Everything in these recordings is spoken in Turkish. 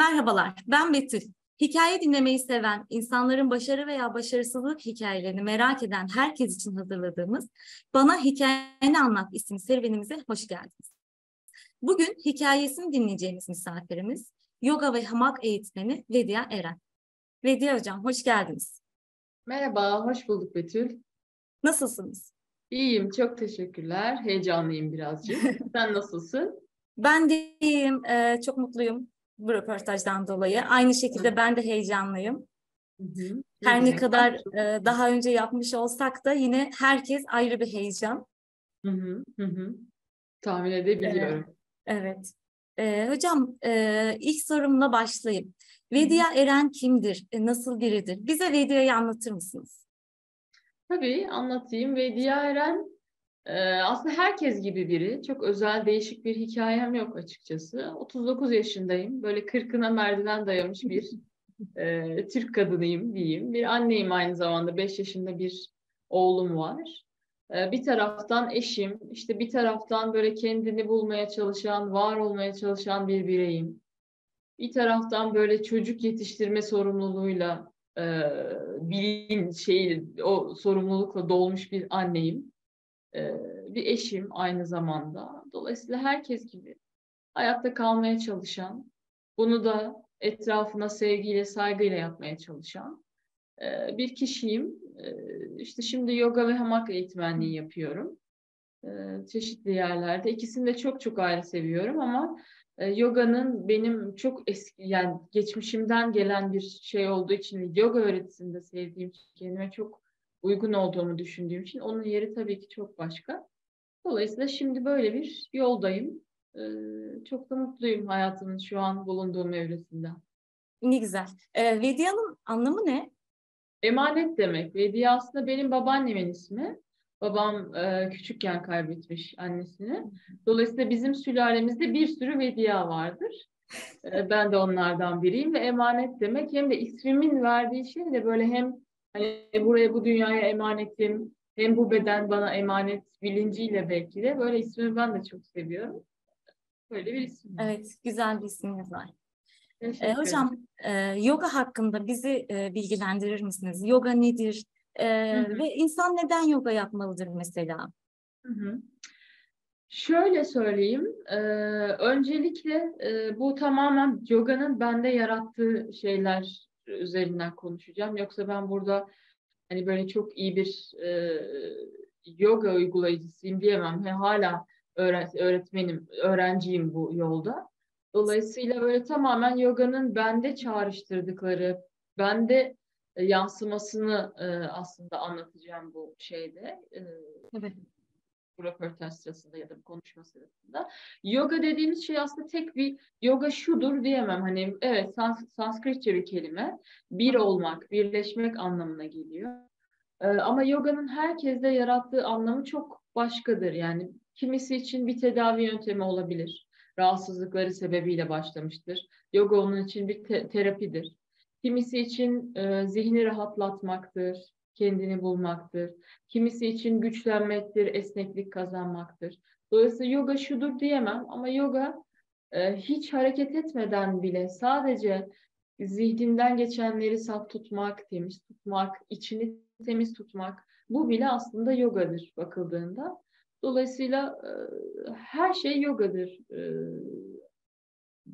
Merhabalar, ben Betül. Hikaye dinlemeyi seven, insanların başarı veya başarısızlık hikayelerini merak eden herkes için hazırladığımız Bana Hikayeni Anlat isimli serüvenimize hoş geldiniz. Bugün hikayesini dinleyeceğimiz misafirimiz yoga ve hamak eğitmeni Vedia Eren. Vedia Hocam hoş geldiniz. Merhaba, hoş bulduk Betül. Nasılsınız? İyiyim, çok teşekkürler. Heyecanlıyım birazcık. Sen nasılsın? Ben de iyiyim, ee, çok mutluyum bu röportajdan dolayı. Aynı şekilde ben de heyecanlıyım. Hı hı. Her ne kadar e, daha önce yapmış olsak da yine herkes ayrı bir heyecan. Hı hı, hı hı. Tahmin edebiliyorum. Evet. Ee, hocam e, ilk sorumla başlayayım. Vedia Eren kimdir? E, nasıl biridir? Bize Vedia'yı anlatır mısınız? Tabii anlatayım. Vediya Eren e, aslında herkes gibi biri. Çok özel, değişik bir hikayem yok açıkçası. 39 yaşındayım. Böyle kırkına merdiven dayamış bir e, Türk kadınıyım diyeyim. Bir anneyim aynı zamanda. 5 yaşında bir oğlum var. E, bir taraftan eşim, işte bir taraftan böyle kendini bulmaya çalışan, var olmaya çalışan bir bireyim. Bir taraftan böyle çocuk yetiştirme sorumluluğuyla e, bilin şey o sorumlulukla dolmuş bir anneyim. E, bir eşim aynı zamanda. Dolayısıyla herkes gibi hayatta kalmaya çalışan, bunu da etrafına sevgiyle, saygıyla yapmaya çalışan e, bir kişiyim. E, işte şimdi yoga ve hamak eğitmenliği yapıyorum. E, çeşitli yerlerde. İkisini de çok çok ayrı seviyorum ama e, yoganın benim çok eski yani geçmişimden gelen bir şey olduğu için yoga öğretisini de sevdiğim için kendime çok uygun olduğumu düşündüğüm için onun yeri tabii ki çok başka. Dolayısıyla şimdi böyle bir yoldayım. E, çok da mutluyum hayatımın şu an bulunduğum evresinden. Ne güzel. E, Vedia'nın anlamı ne? Emanet demek. Vediye aslında benim babaannemin ismi. Babam e, küçükken kaybetmiş annesini. Dolayısıyla bizim sülalemizde bir sürü Vediya vardır. E, ben de onlardan biriyim ve emanet demek hem de ismimin verdiği şey de böyle hem hani buraya bu dünyaya emanetim hem bu beden bana emanet bilinciyle belki de böyle ismimi ben de çok seviyorum. Böyle bir isim. Evet, güzel bir isminiz var. E, hocam, e, yoga hakkında bizi e, bilgilendirir misiniz? Yoga nedir? E, Hı hı. ve insan neden yoga yapmalıdır mesela? Hı hı. Şöyle söyleyeyim, e, öncelikle e, bu tamamen yoganın bende yarattığı şeyler üzerinden konuşacağım. Yoksa ben burada hani böyle çok iyi bir e, yoga uygulayıcısıyım diyemem. He, hala öğretmenim, öğrenciyim bu yolda. Dolayısıyla böyle tamamen yoganın bende çağrıştırdıkları, bende e, yansımasını e, aslında anlatacağım bu şeyde. E, Evet. Bu röportaj sırasında ya da bu konuşma sırasında. Yoga dediğimiz şey aslında tek bir yoga şudur diyemem. Hani evet sans Sanskritçe bir kelime. Bir olmak, birleşmek anlamına geliyor. Ee, ama yoganın herkeste yarattığı anlamı çok başkadır. Yani kimisi için bir tedavi yöntemi olabilir. Rahatsızlıkları sebebiyle başlamıştır. Yoga onun için bir te- terapidir. Kimisi için e, zihni rahatlatmaktır, kendini bulmaktır. Kimisi için güçlenmektir, esneklik kazanmaktır. Dolayısıyla yoga şudur diyemem ama yoga e, hiç hareket etmeden bile sadece zihninden geçenleri saf tutmak, temiz tutmak, içini temiz tutmak bu bile aslında yogadır bakıldığında. Dolayısıyla e, her şey yogadır e,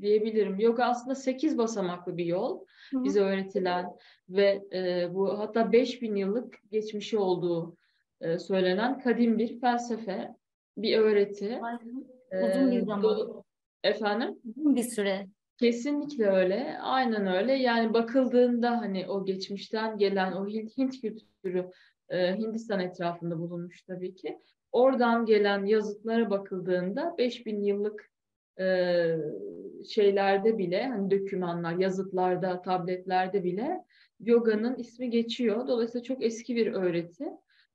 diyebilirim. Yoga aslında sekiz basamaklı bir yol Hı hı. bize öğretilen ve e, bu hatta 5000 yıllık geçmişi olduğu e, söylenen kadim bir felsefe, bir öğreti. Uzun bir zaman. do- Efendim? Uzun bir süre. Kesinlikle öyle. Aynen öyle. Yani bakıldığında hani o geçmişten gelen o Hint, Hint kültürü e, Hindistan etrafında bulunmuş tabii ki. Oradan gelen yazıtlara bakıldığında 5000 yıllık e, şeylerde bile hani dokümanlar, yazıtlarda, tabletlerde bile yoganın ismi geçiyor. Dolayısıyla çok eski bir öğreti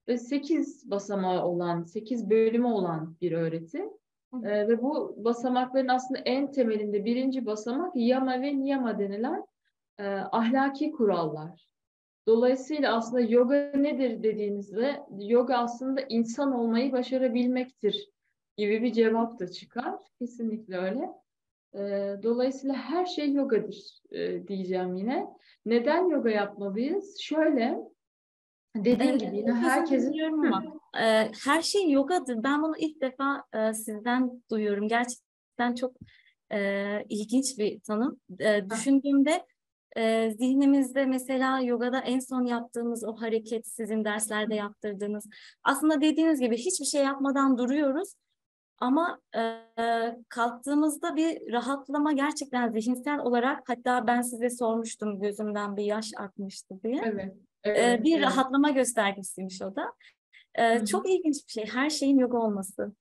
ve 8 basamağı olan, 8 bölümü olan bir öğreti. Ee, ve bu basamakların aslında en temelinde birinci basamak yama ve niyama denilen e, ahlaki kurallar. Dolayısıyla aslında yoga nedir dediğinizde yoga aslında insan olmayı başarabilmektir gibi bir cevap da çıkar. Kesinlikle öyle. E, dolayısıyla her şey yogadır e, diyeceğim yine. Neden yoga yapmalıyız? Şöyle, dediğim gibi yine herkesin... Ama, e, her şey yogadır. Ben bunu ilk defa e, sizden duyuyorum. Gerçekten çok e, ilginç bir tanım. E, düşündüğümde e, zihnimizde mesela yogada en son yaptığımız o hareket sizin derslerde yaptırdığınız aslında dediğiniz gibi hiçbir şey yapmadan duruyoruz ama e, kalktığımızda bir rahatlama gerçekten zihinsel olarak hatta ben size sormuştum gözümden bir yaş akmıştı diye. Evet. evet e, bir evet. rahatlama göstergesiymiş o da. E, çok ilginç bir şey her şeyin yoga olması.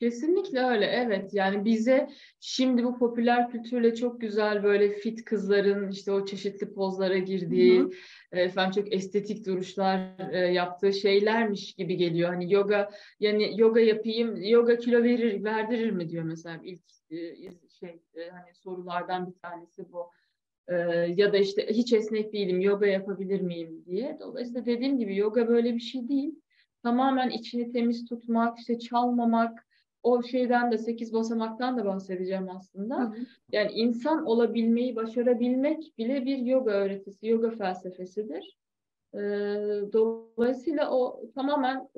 Kesinlikle öyle evet yani bize şimdi bu popüler kültürle çok güzel böyle fit kızların işte o çeşitli pozlara girdiği hı hı. E, efendim çok estetik duruşlar e, yaptığı şeylermiş gibi geliyor. Hani yoga yani yoga yapayım yoga kilo verir verdirir mi diyor mesela ilk e, şey e, hani sorulardan bir tanesi bu. E, ya da işte hiç esnek değilim yoga yapabilir miyim diye. Dolayısıyla dediğim gibi yoga böyle bir şey değil. Tamamen içini temiz tutmak, işte çalmamak, o şeyden de sekiz basamaktan da bahsedeceğim aslında. Hı hı. Yani insan olabilmeyi başarabilmek bile bir yoga öğretisi, yoga felsefesidir. Ee, dolayısıyla o tamamen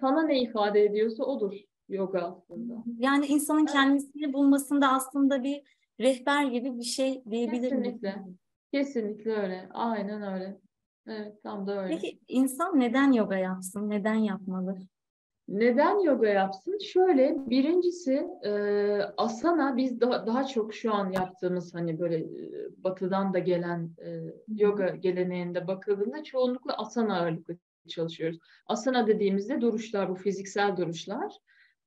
sana ne ifade ediyorsa odur yoga aslında. Yani insanın kendisini bulmasında aslında bir rehber gibi bir şey diyebilir Kesinlikle. Mi? Kesinlikle öyle. Aynen öyle. Evet, tam da öyle. Peki insan neden yoga yapsın? Neden yapmalı? Neden yoga yapsın? Şöyle birincisi e, asana biz daha, daha çok şu an yaptığımız hani böyle e, batıdan da gelen e, yoga geleneğinde bakıldığında çoğunlukla asana ağırlıklı çalışıyoruz. Asana dediğimizde duruşlar bu fiziksel duruşlar.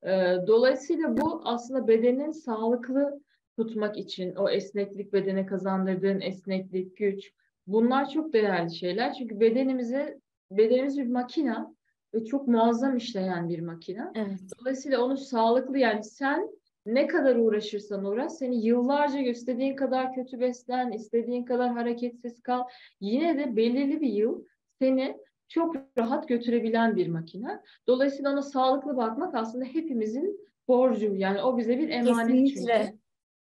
E, dolayısıyla bu aslında bedenin sağlıklı tutmak için o esneklik bedene kazandırdığın esneklik, güç bunlar çok değerli şeyler. Çünkü bedenimize bedenimiz bir makina ve çok muazzam işleyen bir makine. Evet. Dolayısıyla onu sağlıklı yani sen ne kadar uğraşırsan uğraş seni yıllarca istediğin kadar kötü beslen, istediğin kadar hareketsiz kal. Yine de belirli bir yıl seni çok rahat götürebilen bir makine. Dolayısıyla ona sağlıklı bakmak aslında hepimizin borcu. Yani o bize bir emanet Kesinlikle. çünkü.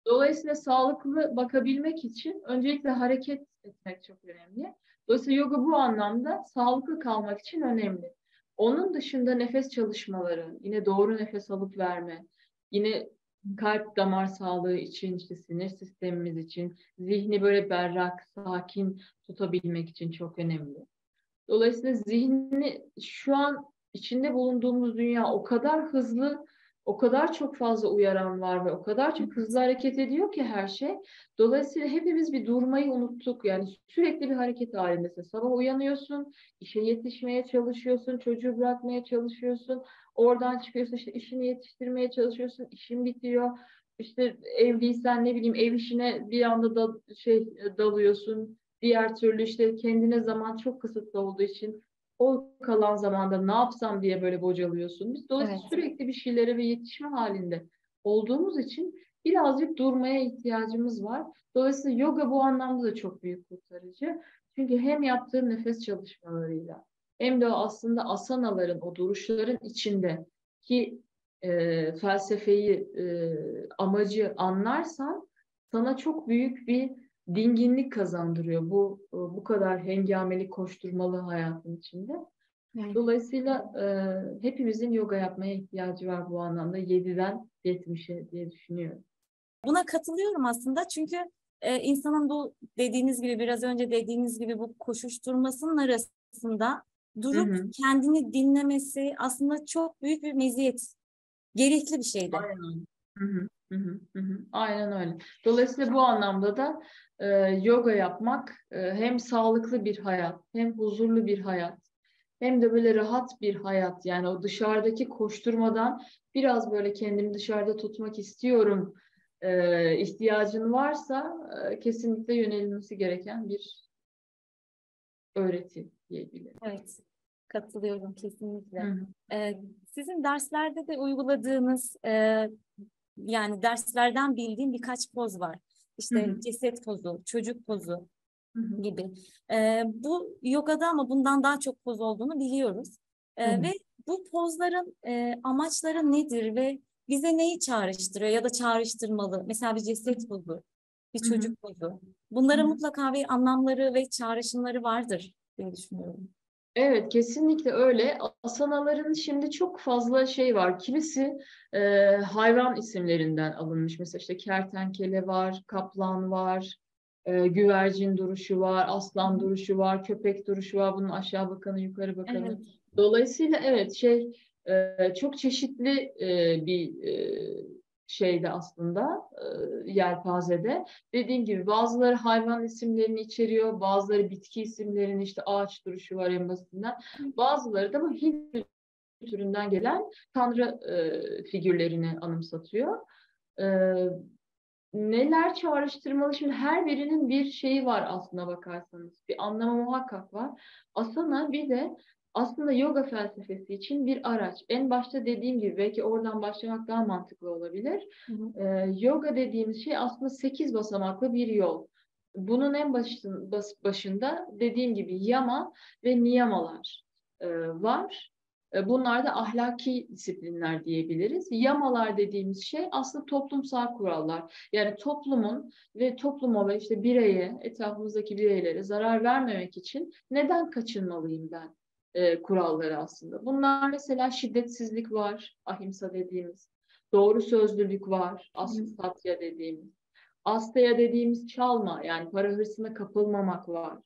Dolayısıyla sağlıklı bakabilmek için öncelikle hareket etmek çok önemli. Dolayısıyla yoga bu anlamda sağlıklı kalmak için önemli. Onun dışında nefes çalışmaları, yine doğru nefes alıp verme, yine kalp damar sağlığı için, işte sinir sistemimiz için, zihni böyle berrak, sakin tutabilmek için çok önemli. Dolayısıyla zihni şu an içinde bulunduğumuz dünya o kadar hızlı o kadar çok fazla uyaran var ve o kadar çok hızlı hareket ediyor ki her şey. Dolayısıyla hepimiz bir durmayı unuttuk. Yani sürekli bir hareket halindesin. Sabah uyanıyorsun, işe yetişmeye çalışıyorsun, çocuğu bırakmaya çalışıyorsun. Oradan çıkıyorsun işte işini yetiştirmeye çalışıyorsun, işin bitiyor. İşte evliysen ne bileyim ev işine bir anda da şey dalıyorsun. Diğer türlü işte kendine zaman çok kısıtlı olduğu için o kalan zamanda ne yapsam diye böyle bocalıyorsun. Biz dolayısıyla evet. sürekli bir şeylere ve yetişme halinde olduğumuz için birazcık durmaya ihtiyacımız var. Dolayısıyla yoga bu anlamda da çok büyük kurtarıcı. Çünkü hem yaptığın nefes çalışmalarıyla hem de aslında asanaların, o duruşların içinde ki e, felsefeyi, e, amacı anlarsan sana çok büyük bir dinginlik kazandırıyor bu e, bu kadar hengameli koşturmalı hayatın içinde. Evet. Dolayısıyla e, hepimizin yoga yapmaya ihtiyacı var bu anlamda 7'den 70'e diye düşünüyorum. Buna katılıyorum aslında çünkü e, insanın bu dediğiniz gibi biraz önce dediğiniz gibi bu koşuşturmasının arasında durup hı hı. kendini dinlemesi aslında çok büyük bir meziyet. Gerekli bir şeydi. Aynen. Hı hı. Hı hı, hı. Aynen öyle. Dolayısıyla bu anlamda da e, yoga yapmak e, hem sağlıklı bir hayat, hem huzurlu bir hayat, hem de böyle rahat bir hayat. Yani o dışarıdaki koşturmadan biraz böyle kendimi dışarıda tutmak istiyorum e, ihtiyacın varsa e, kesinlikle yönelilmesi gereken bir öğreti diyebilirim. Evet. Katılıyorum kesinlikle. Hı hı. Ee, sizin derslerde de uyguladığınız e, yani derslerden bildiğim birkaç poz var. İşte hı hı. ceset pozu, çocuk pozu hı hı. gibi. Ee, bu yogada ama bundan daha çok poz olduğunu biliyoruz. Ee, ve bu pozların e, amaçları nedir ve bize neyi çağrıştırıyor ya da çağrıştırmalı? Mesela bir ceset buzu, bir çocuk buzu. Bunların Hı hı. mutlaka bir anlamları ve çağrışımları vardır diye düşünüyorum. Evet, kesinlikle öyle. Asanaların şimdi çok fazla şey var. Kimisi e, hayvan isimlerinden alınmış. Mesela işte kertenkele var, kaplan var, e, güvercin duruşu var, aslan duruşu var, köpek duruşu var. Bunun aşağı bakanı, yukarı bakanı. Evet. Dolayısıyla evet şey e, çok çeşitli e, bir e, şeyde aslında e, yelpazede. Dediğim gibi bazıları hayvan isimlerini içeriyor, bazıları bitki isimlerini işte ağaç duruşu var en basitinden. Bazıları da bu Hint kültüründen gelen tanrı e, figürlerini anımsatıyor. E, neler çağrıştırmalı? Şimdi her birinin bir şeyi var aslına bakarsanız. Bir anlamı muhakkak var. Asana bir de aslında yoga felsefesi için bir araç. En başta dediğim gibi belki oradan başlamak daha mantıklı olabilir. Hı hı. Ee, yoga dediğimiz şey aslında sekiz basamaklı bir yol. Bunun en başın, bas- başında dediğim gibi yama ve niyamalar e, var. E, Bunlar da ahlaki disiplinler diyebiliriz. Yamalar dediğimiz şey aslında toplumsal kurallar. Yani toplumun ve topluma ve işte bireye, etrafımızdaki bireylere zarar vermemek için neden kaçınmalıyım ben e, kuralları aslında. Bunlar mesela şiddetsizlik var, ahimsa dediğimiz. Doğru sözlülük var, satya dediğimiz. Asteya dediğimiz çalma, yani para hırsına kapılmamak var.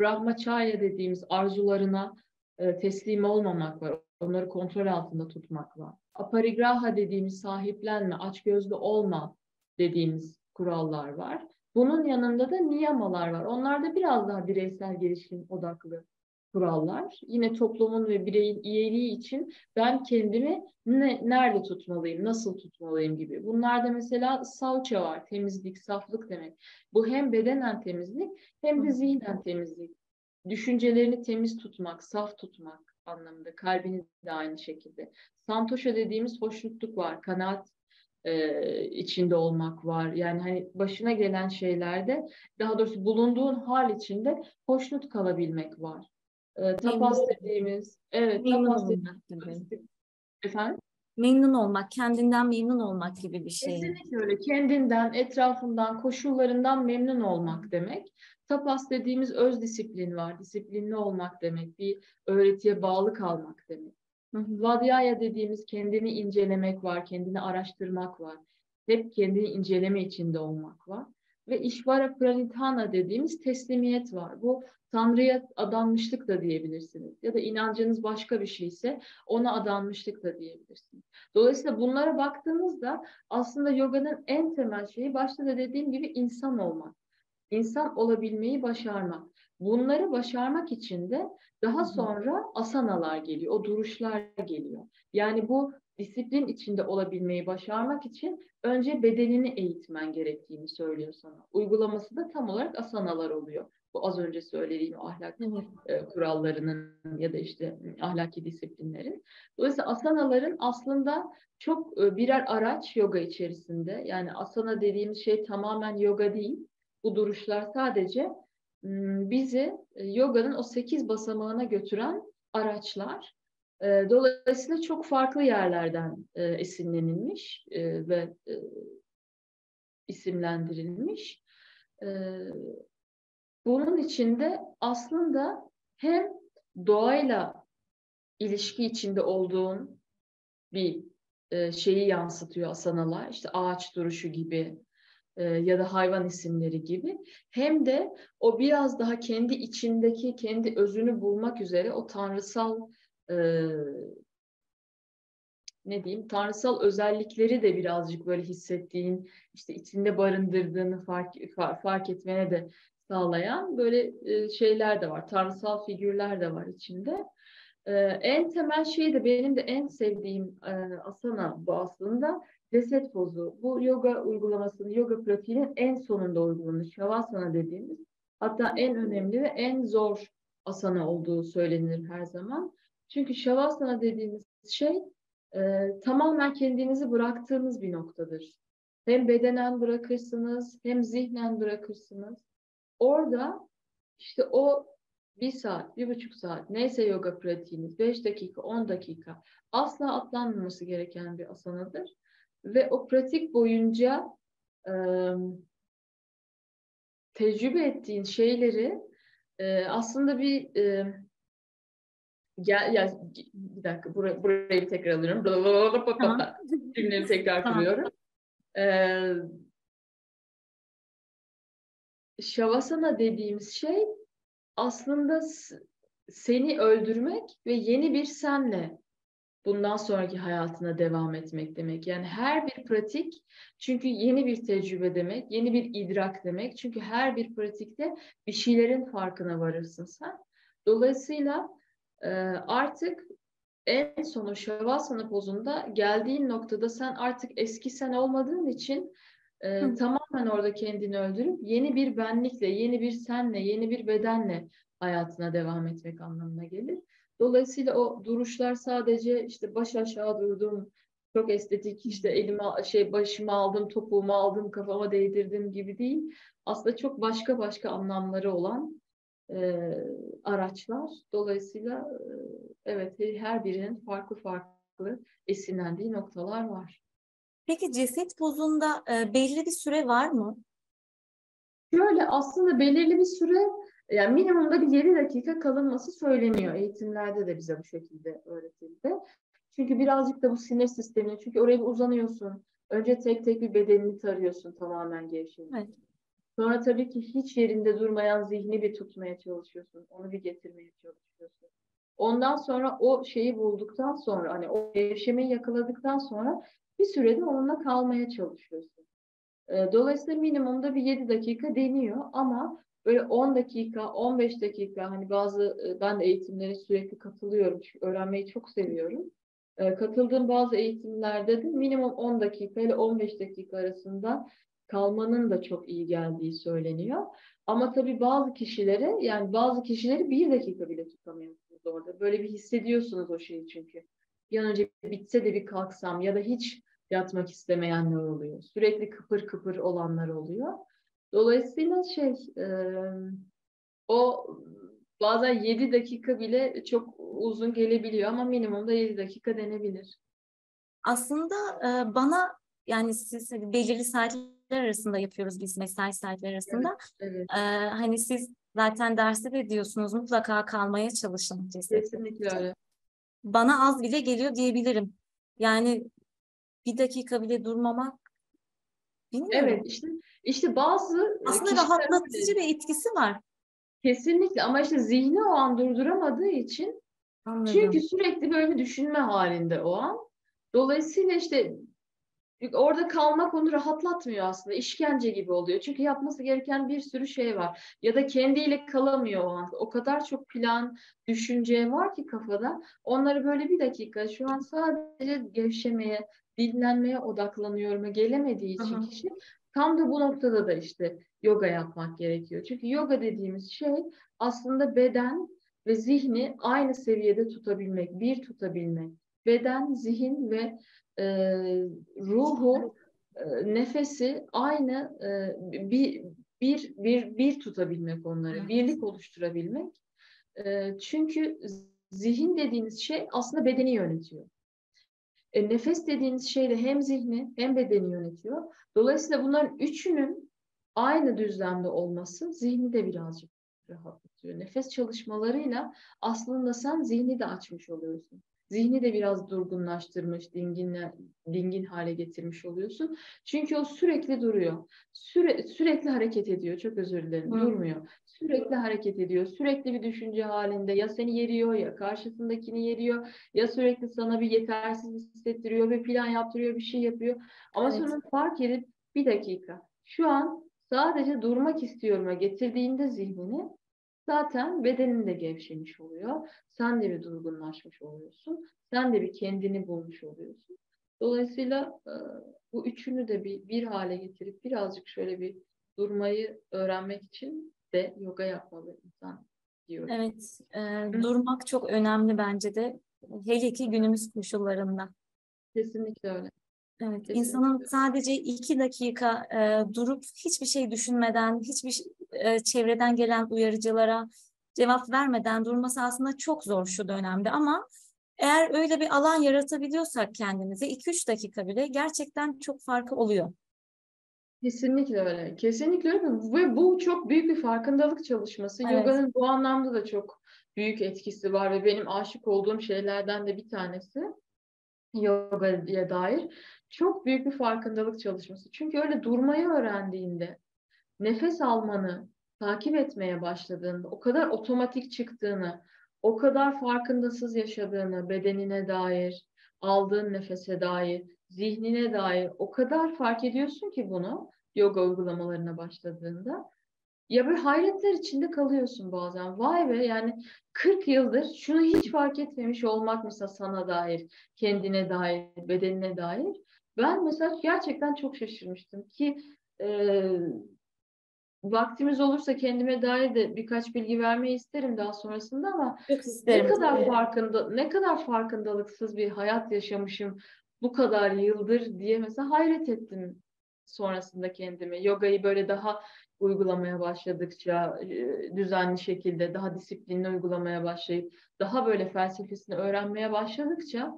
Brahmacharya dediğimiz arzularına e, teslim olmamak var. Onları kontrol altında tutmak var. Aparigraha dediğimiz sahiplenme, açgözlü olma dediğimiz kurallar var. Bunun yanında da niyamalar var. Onlar da biraz daha bireysel gelişim odaklı kurallar. Yine toplumun ve bireyin iyiliği için ben kendimi ne, nerede tutmalıyım, nasıl tutmalıyım gibi. Bunlarda mesela savça var, temizlik, saflık demek. Bu hem bedenen temizlik hem de zihnen temizlik. Düşüncelerini temiz tutmak, saf tutmak anlamında. Kalbini de aynı şekilde. Santosha dediğimiz hoşnutluk var, kanaat e, içinde olmak var. Yani hani başına gelen şeylerde, daha doğrusu bulunduğun hal içinde hoşnut kalabilmek var. E, tapas Memnun- dediğimiz, evet Memnun tapas dediğimiz, efendim? Memnun olmak, kendinden memnun olmak gibi bir şey. Kesinlikle öyle. Kendinden, etrafından, koşullarından memnun olmak demek. Tapas dediğimiz öz disiplin var. Disiplinli olmak demek. Bir öğretiye bağlı kalmak demek. Vadiyaya dediğimiz kendini incelemek var, kendini araştırmak var. Hep kendini inceleme içinde olmak var. Ve işvara pranithana dediğimiz teslimiyet var. Bu Tanrı'ya adanmışlık da diyebilirsiniz. Ya da inancınız başka bir şeyse ona adanmışlık da diyebilirsiniz. Dolayısıyla bunlara baktığımızda aslında yoganın en temel şeyi başta da dediğim gibi insan olmak. İnsan olabilmeyi başarmak. Bunları başarmak için de daha sonra asanalar geliyor, o duruşlar geliyor. Yani bu disiplin içinde olabilmeyi başarmak için önce bedenini eğitmen gerektiğini söylüyor sana. Uygulaması da tam olarak asanalar oluyor. Bu az önce söylediğim ahlak e, kurallarının ya da işte ahlaki disiplinlerin. Dolayısıyla asanaların aslında çok e, birer araç yoga içerisinde. Yani asana dediğimiz şey tamamen yoga değil. Bu duruşlar sadece bizi e, yoganın o sekiz basamağına götüren araçlar. Dolayısıyla çok farklı yerlerden e, esinlenilmiş e, ve e, isimlendirilmiş. E, bunun içinde aslında hem doğayla ilişki içinde olduğun bir e, şeyi yansıtıyor asanalar. İşte ağaç duruşu gibi e, ya da hayvan isimleri gibi. Hem de o biraz daha kendi içindeki, kendi özünü bulmak üzere o tanrısal e, ne diyeyim tanrısal özellikleri de birazcık böyle hissettiğin, işte içinde barındırdığını fark, fark, etmene de sağlayan böyle şeyler de var. Tanrısal figürler de var içinde. En temel şey de benim de en sevdiğim asana bu aslında ceset pozu. Bu yoga uygulamasının, yoga pratiğinin en sonunda uygulanır. Shavasana dediğimiz. Hatta en önemli ve en zor asana olduğu söylenir her zaman. Çünkü Shavasana dediğimiz şey e, tamamen kendinizi bıraktığınız bir noktadır. Hem bedenen bırakırsınız, hem zihnen bırakırsınız. Orada işte o bir saat, bir buçuk saat neyse yoga pratiğiniz, beş dakika, on dakika asla atlanmaması gereken bir asanadır. Ve o pratik boyunca e, tecrübe ettiğin şeyleri e, aslında bir e, gel ya bir dakika burayı, burayı bir tekrar alıyorum. Tamam. Cümlemi tekrar tamam. kuruyorum. Ee, Şavasana dediğimiz şey aslında seni öldürmek ve yeni bir senle bundan sonraki hayatına devam etmek demek. Yani her bir pratik çünkü yeni bir tecrübe demek, yeni bir idrak demek. Çünkü her bir pratikte bir şeylerin farkına varırsın sen. Dolayısıyla e, artık en sonu Şavasana pozunda geldiğin noktada sen artık eski sen olmadığın için e, tamamen orada kendini öldürüp yeni bir benlikle, yeni bir senle, yeni bir bedenle hayatına devam etmek anlamına gelir. Dolayısıyla o duruşlar sadece işte baş aşağı durdum, çok estetik işte elime şey başıma aldım, topuğumu aldım, kafama değdirdim gibi değil. Aslında çok başka başka anlamları olan e, araçlar. Dolayısıyla e, evet her birinin farklı farklı esinlendiği noktalar var. Peki ceset pozunda e, belli bir süre var mı? Şöyle aslında belirli bir süre yani minimumda bir 7 dakika kalınması söyleniyor. Eğitimlerde de bize bu şekilde öğretildi. Çünkü birazcık da bu sinir sistemini çünkü oraya bir uzanıyorsun. Önce tek tek bir bedenini tarıyorsun tamamen gevşeyip. Evet. Sonra tabii ki hiç yerinde durmayan zihni bir tutmaya çalışıyorsun. Onu bir getirmeye çalışıyorsun. Ondan sonra o şeyi bulduktan sonra hani o gevşemeyi yakaladıktan sonra bir sürede onunla kalmaya çalışıyorsun. Dolayısıyla minimumda bir 7 dakika deniyor ama böyle 10 dakika, 15 dakika hani bazı ben de eğitimlere sürekli katılıyorum çünkü öğrenmeyi çok seviyorum. Katıldığım bazı eğitimlerde de minimum 10 dakika ile 15 dakika arasında kalmanın da çok iyi geldiği söyleniyor. Ama tabii bazı kişilere yani bazı kişileri bir dakika bile tutamıyorsunuz orada. Böyle bir hissediyorsunuz o şeyi çünkü. Bir an önce bitse de bir kalksam ya da hiç yatmak istemeyenler oluyor. Sürekli kıpır kıpır olanlar oluyor. Dolayısıyla şey e, o bazen 7 dakika bile çok uzun gelebiliyor ama minimumda 7 dakika denebilir. Aslında e, bana yani siz belirli saatler arasında yapıyoruz biz mesai saatleri arasında. Evet, evet. Ee, hani siz zaten dersi de diyorsunuz mutlaka kalmaya çalışın. Kesinlikle öyle. Bana az bile geliyor diyebilirim. Yani bir dakika bile durmamak bilmiyorum. Evet işte işte bazı aslında rahatlatıcı bir etkisi var. Kesinlikle ama işte zihni o an durduramadığı için Anladım. çünkü sürekli böyle bir düşünme halinde o an. Dolayısıyla işte orada kalmak onu rahatlatmıyor aslında. İşkence gibi oluyor. Çünkü yapması gereken bir sürü şey var. Ya da kendiyle kalamıyor o an. O kadar çok plan, düşünce var ki kafada. Onları böyle bir dakika şu an sadece gevşemeye, dinlenmeye odaklanıyorum gelemediği için Aha. kişi tam da bu noktada da işte yoga yapmak gerekiyor. Çünkü yoga dediğimiz şey aslında beden ve zihni aynı seviyede tutabilmek, bir tutabilmek. Beden, zihin ve e, ruhu, e, nefesi aynı e, bir, bir, bir, bir tutabilmek onları, birlik oluşturabilmek. E, çünkü zihin dediğiniz şey aslında bedeni yönetiyor. E, nefes dediğiniz şey de hem zihni hem bedeni yönetiyor. Dolayısıyla bunların üçünün aynı düzlemde olması zihni de birazcık rahatlatıyor. Nefes çalışmalarıyla aslında sen zihni de açmış oluyorsun. Zihni de biraz durgunlaştırmış, dinginle, dingin hale getirmiş oluyorsun. Çünkü o sürekli duruyor. Süre, sürekli hareket ediyor. Çok özür dilerim. Hı. Durmuyor. Sürekli hareket ediyor. Sürekli bir düşünce halinde. Ya seni yeriyor ya karşısındakini yeriyor. Ya sürekli sana bir yetersiz hissettiriyor ve plan yaptırıyor bir şey yapıyor. Ama evet. sonra fark edip bir dakika. Şu an sadece durmak istiyorum'a getirdiğinde zihnini zaten bedenin de gevşemiş oluyor. Sen de bir durgunlaşmış oluyorsun. Sen de bir kendini bulmuş oluyorsun. Dolayısıyla e, bu üçünü de bir, bir hale getirip birazcık şöyle bir durmayı öğrenmek için de yoga yapmalı insan diyorum. Evet, e, durmak çok önemli bence de. Hele ki günümüz koşullarında. Kesinlikle öyle. Evet, insanın sadece iki dakika e, durup hiçbir şey düşünmeden, hiçbir e, çevreden gelen uyarıcılara cevap vermeden durması aslında çok zor şu dönemde ama eğer öyle bir alan yaratabiliyorsak kendimize 2-3 dakika bile gerçekten çok farkı oluyor. Kesinlikle öyle. Kesinlikle öyle. Ve bu çok büyük bir farkındalık çalışması. Evet. Yoga'nın bu anlamda da çok büyük etkisi var ve benim aşık olduğum şeylerden de bir tanesi yoga'ya dair çok büyük bir farkındalık çalışması. Çünkü öyle durmayı öğrendiğinde, nefes almanı takip etmeye başladığında, o kadar otomatik çıktığını, o kadar farkındasız yaşadığını bedenine dair, aldığın nefese dair, zihnine dair o kadar fark ediyorsun ki bunu yoga uygulamalarına başladığında. Ya böyle hayretler içinde kalıyorsun bazen. Vay be yani 40 yıldır şunu hiç fark etmemiş olmak mesela sana dair, kendine dair, bedenine dair. Ben mesela gerçekten çok şaşırmıştım ki e, vaktimiz olursa kendime dair de birkaç bilgi vermeyi isterim daha sonrasında ama Çok isterim. ne kadar tabii. farkında ne kadar farkındalıksız bir hayat yaşamışım bu kadar yıldır diye mesela hayret ettim sonrasında kendimi. Yogayı böyle daha uygulamaya başladıkça e, düzenli şekilde daha disiplinli uygulamaya başlayıp daha böyle felsefesini öğrenmeye başladıkça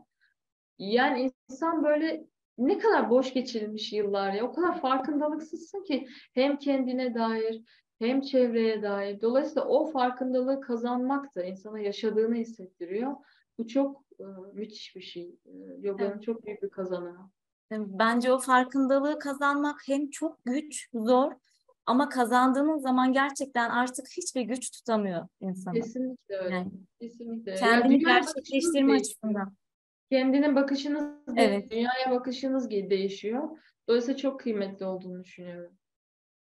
yani insan böyle ne kadar boş geçirilmiş yıllar ya o kadar farkındalıksızsın ki hem kendine dair hem çevreye dair. Dolayısıyla o farkındalığı kazanmak da insana yaşadığını hissettiriyor. Bu çok e, müthiş bir şey. E, yoganın Evet. çok büyük bir kazanımı. Bence o farkındalığı kazanmak hem çok güç, zor ama kazandığınız zaman gerçekten artık hiçbir güç tutamıyor insanı. Kesinlikle öyle. Yani Kesinlikle. kendini gerçekleştirme açısından. Kendine bakışınız, Evet. dünyaya bakışınız değişiyor. Dolayısıyla çok kıymetli olduğunu düşünüyorum.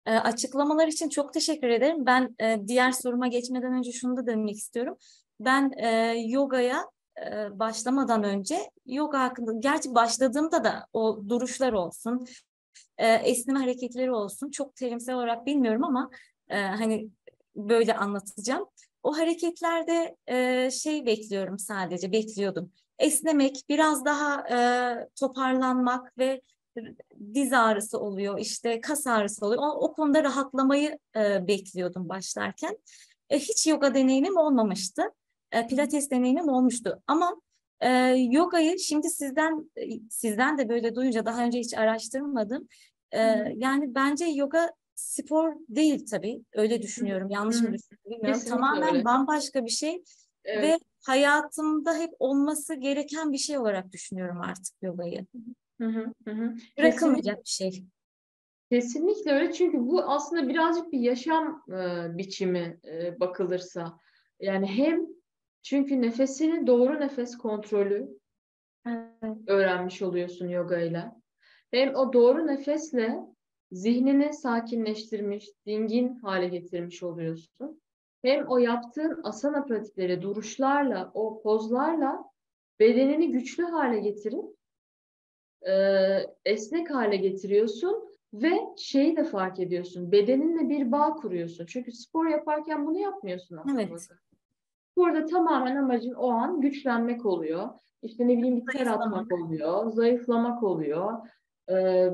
E, açıklamalar için çok teşekkür ederim. Ben e, diğer soruma geçmeden önce şunu da demek istiyorum. Ben e, yogaya e, başlamadan önce yoga hakkında, gerçi başladığımda da o duruşlar olsun, e, esneme hareketleri olsun çok terimsel olarak bilmiyorum ama e, hani böyle anlatacağım. O hareketlerde e, şey bekliyorum sadece, bekliyordum. Esnemek, biraz daha e, toparlanmak ve diz ağrısı oluyor, işte kas ağrısı oluyor. O, o konuda rahatlamayı e, bekliyordum başlarken. E, hiç yoga deneyimim olmamıştı. E, pilates deneyimim olmuştu. Ama e, yogayı şimdi sizden e, sizden de böyle duyunca daha önce hiç araştırmadım. E, yani bence yoga spor değil tabii. Öyle düşünüyorum. Yanlış mı düşünüyorum bilmiyorum. Kesinlikle Tamamen öyle. bambaşka bir şey Evet. ve hayatımda hep olması gereken bir şey olarak düşünüyorum artık yogayı. Hı Bırakılmayacak bir şey. kesinlikle öyle çünkü bu aslında birazcık bir yaşam e, biçimi e, bakılırsa. Yani hem çünkü nefesini doğru nefes kontrolü Evet. öğrenmiş oluyorsun yoga ile. Hem o doğru nefesle zihnini sakinleştirmiş, dingin hale getirmiş oluyorsun. Hem o yaptığın asana pratikleri, duruşlarla, o pozlarla bedenini güçlü hale getirip e, esnek hale getiriyorsun ve şeyi de fark ediyorsun. Bedeninle bir bağ kuruyorsun. Çünkü spor yaparken bunu yapmıyorsun aslında. Evet. Burada tamamen amacın o an güçlenmek oluyor. İşte ne bileyim bir ter atmak oluyor, zayıflamak oluyor. Ee,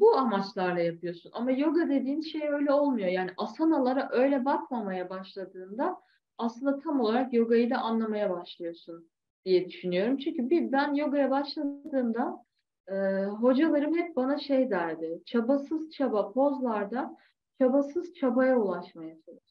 bu amaçlarla yapıyorsun. Ama yoga dediğin şey öyle olmuyor. Yani asanalara öyle bakmamaya başladığında aslında tam olarak yogayı da anlamaya başlıyorsun diye düşünüyorum. Çünkü bir ben yogaya başladığımda e, hocalarım hep bana şey derdi. Çabasız çaba pozlarda çabasız çabaya ulaşmaya çalış.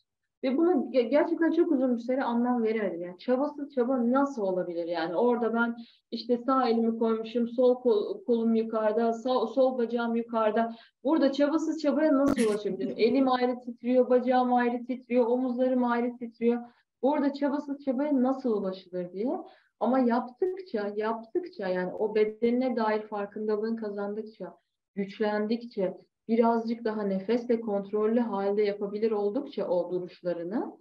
Ve buna ge- gerçekten çok uzun bir süre anlam veremedim. Yani çabasız çaba nasıl olabilir yani? Orada ben işte sağ elimi koymuşum, sol kol- kolum yukarıda, sağ, sol bacağım yukarıda. Burada çabasız çabaya nasıl ulaşabilirim? Elim ayrı titriyor, bacağım ayrı titriyor, omuzlarım ayrı titriyor. Burada çabasız çabaya nasıl ulaşılır diye. Ama yaptıkça, yaptıkça yani o bedenine dair farkındalığın kazandıkça, güçlendikçe, birazcık daha nefesle kontrollü halde yapabilir oldukça o duruşlarını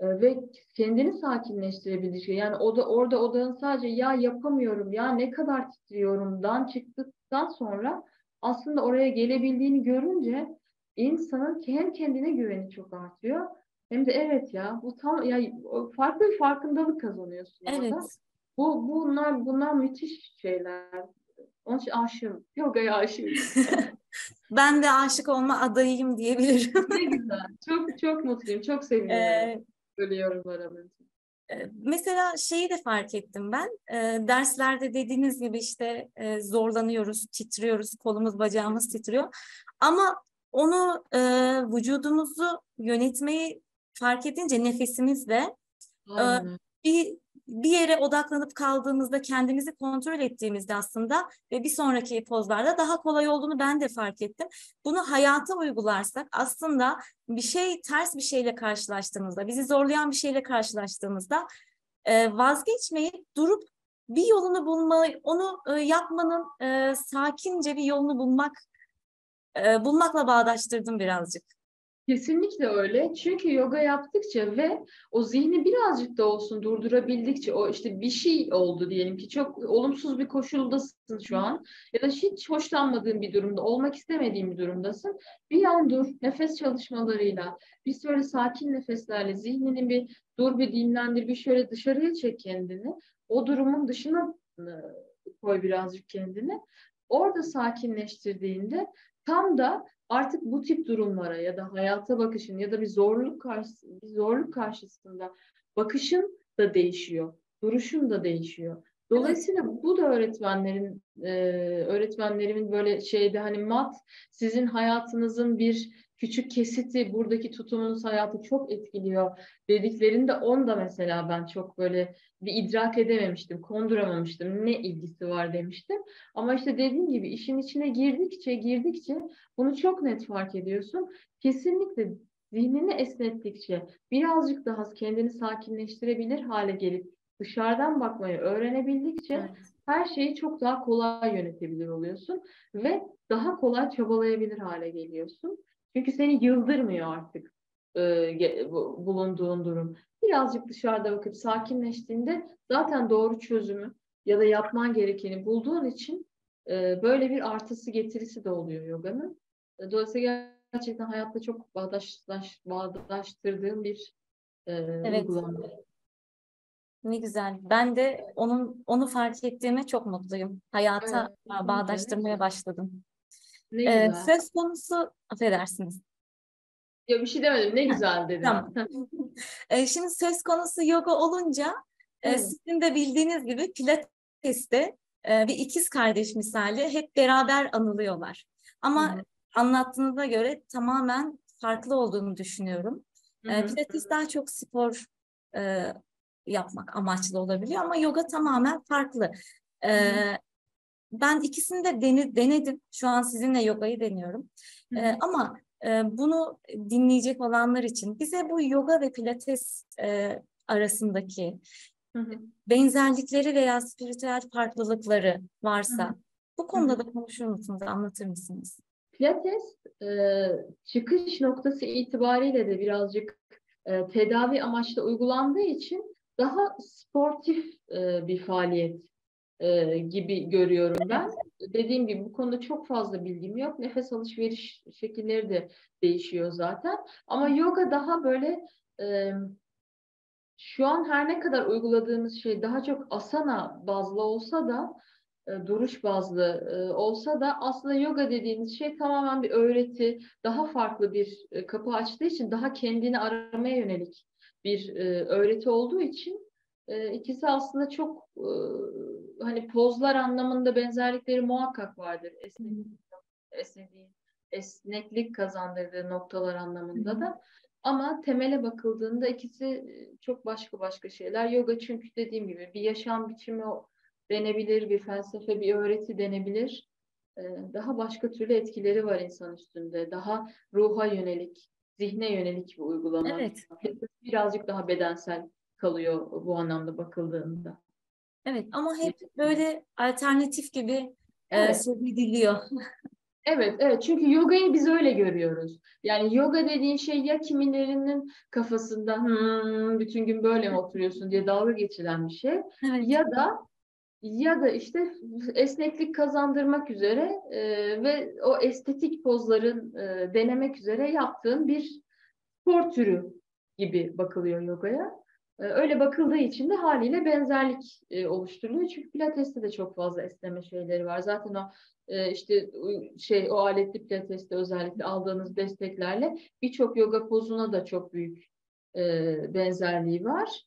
e, ve kendini sakinleştirebildikçe yani o da orada odanın sadece ya yapamıyorum ya ne kadar titriyorumdan çıktıktan sonra aslında oraya gelebildiğini görünce insanın hem kendine güveni çok artıyor hem de evet ya bu tam ya farklı bir farkındalık kazanıyorsun Evet. orada. Bu bunlar bunlar müthiş şeyler. Onun için aşığım. Yogaya aşığım. ben de aşık olma adayıyım diyebilirim. ne güzel. Çok çok mutluyum. Çok seviniyorum. Ee, Böyle yorumlara Mesela şeyi de fark ettim ben. E, derslerde dediğiniz gibi işte e, zorlanıyoruz, titriyoruz, kolumuz bacağımız titriyor. Ama onu e, vücudumuzu yönetmeyi fark edince nefesimizle e, bir bir yere odaklanıp kaldığımızda kendimizi kontrol ettiğimizde aslında ve bir sonraki pozlarda daha kolay olduğunu ben de fark ettim. Bunu hayata uygularsak aslında bir şey ters bir şeyle karşılaştığımızda, bizi zorlayan bir şeyle karşılaştığımızda e, vazgeçmeyip durup bir yolunu bulmayı, onu e, yapmanın e, sakince bir yolunu bulmak bulmakla bağdaştırdım birazcık. Kesinlikle öyle. Çünkü yoga yaptıkça ve o zihni birazcık da olsun durdurabildikçe o işte bir şey oldu diyelim ki çok olumsuz bir koşuldasın şu an ya da hiç hoşlanmadığın bir durumda, olmak istemediğin bir durumdasın. Bir an dur, nefes çalışmalarıyla, bir şöyle sakin nefeslerle zihnini bir dur bir dinlendir, bir şöyle dışarıya çek kendini. O durumun dışına koy birazcık kendini. Orada sakinleştirdiğinde tam da artık bu tip durumlara ya da hayata bakışın ya da bir zorluk karşısında, bir zorluk karşısında bakışın da değişiyor. Duruşun da değişiyor. Dolayısıyla bu da öğretmenlerin e, öğretmenlerimin böyle şeyde hani mat sizin hayatınızın bir küçük kesiti buradaki tutumunuz hayatı çok etkiliyor dediklerinde onda mesela ben çok böyle bir idrak edememiştim, konduramamıştım. Ne ilgisi var demiştim. Ama işte dediğim gibi işin içine girdikçe girdikçe bunu çok net fark ediyorsun. Kesinlikle zihnini esnettikçe birazcık daha kendini sakinleştirebilir hale gelip dışarıdan bakmayı öğrenebildikçe evet. her şeyi çok daha kolay yönetebilir oluyorsun ve daha kolay çabalayabilir hale geliyorsun. Çünkü seni yıldırmıyor artık e, bulunduğun durum. Birazcık dışarıda bakıp sakinleştiğinde zaten doğru çözümü ya da yapman gerekeni bulduğun için e, böyle bir artısı getirisi de oluyor yoganın. E, dolayısıyla gerçekten hayatta çok bağdaşlaş, bağdaştırdığım bir e, evet. uygulama. Ne güzel. Ben de onun onu fark ettiğime çok mutluyum. Hayata evet, bağdaştırmaya başladım. Ne ee, söz konusu, affedersiniz. Ya bir şey demedim, ne güzel dedim. tamam. ee, şimdi söz konusu yoga olunca, e, sizin de bildiğiniz gibi Pilates'te e, bir ikiz kardeş misali hep beraber anılıyorlar. Ama Hı-hı. anlattığınıza göre tamamen farklı olduğunu düşünüyorum. E, Pilates daha çok spor e, yapmak amaçlı olabiliyor ama yoga tamamen farklı. Ee, ben ikisini de deni, denedim. Şu an sizinle yogayı deniyorum. Ee, ama e, bunu dinleyecek olanlar için bize bu yoga ve pilates e, arasındaki hı hı. benzerlikleri veya spiritüel farklılıkları varsa hı hı. bu konuda hı hı. da konuşur musunuz, anlatır mısınız? Pilates e, çıkış noktası itibariyle de birazcık e, tedavi amaçlı uygulandığı için daha sportif e, bir faaliyet e, gibi görüyorum ben. Dediğim gibi bu konuda çok fazla bilgim yok. Nefes alışveriş şekilleri de değişiyor zaten. Ama yoga daha böyle e, şu an her ne kadar uyguladığımız şey daha çok asana bazlı olsa da e, duruş bazlı e, olsa da aslında yoga dediğimiz şey tamamen bir öğreti, daha farklı bir e, kapı açtığı için daha kendini aramaya yönelik bir öğreti olduğu için ikisi aslında çok hani pozlar anlamında benzerlikleri muhakkak vardır. Esneklik, esneklik, esneklik kazandırdığı noktalar anlamında da. Ama temele bakıldığında ikisi çok başka başka şeyler. Yoga çünkü dediğim gibi bir yaşam biçimi denebilir, bir felsefe, bir öğreti denebilir. Daha başka türlü etkileri var insan üstünde. Daha ruha yönelik, zihne yönelik bir uygulama. Evet. Birazcık daha bedensel kalıyor bu anlamda bakıldığında. Evet ama hep böyle alternatif gibi e, evet. söylediliyor. Evet, evet. Çünkü yogayı biz öyle görüyoruz. Yani yoga dediğin şey ya kimilerinin kafasında bütün gün böyle mi oturuyorsun diye dalga geçilen bir şey. Evet. Ya da ya da işte esneklik kazandırmak üzere e, ve o estetik pozların e, denemek üzere yaptığın bir spor türü gibi bakılıyor yogaya. E, öyle bakıldığı için de haliyle benzerlik e, oluşturuluyor. Çünkü pilateste de çok fazla esneme şeyleri var. Zaten o e, işte şey o aletli pilateste özellikle aldığınız desteklerle birçok yoga pozuna da çok büyük benzerliği var.